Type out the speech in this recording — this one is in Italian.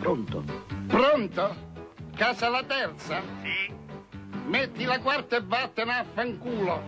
Pronto? Pronto? Casa la terza? Sì. Metti la quarta e vattene a fanculo.